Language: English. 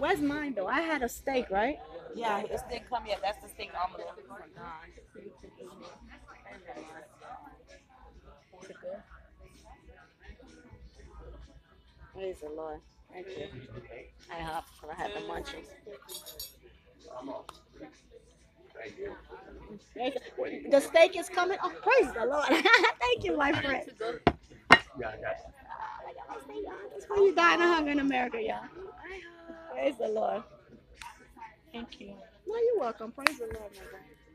Where's mine though? I had a steak, right? Yeah, it didn't come yet. That's the steak almost. Oh my omelet. Praise the Lord. Thank you. I have I had the munchies. Praise the- The steak is coming. Oh, praise the Lord. Thank you, my friend. That's ah, why you dying of hunger in America, y'all. Praise the Lord. Thank you. No, you're welcome. Praise the Lord, my God.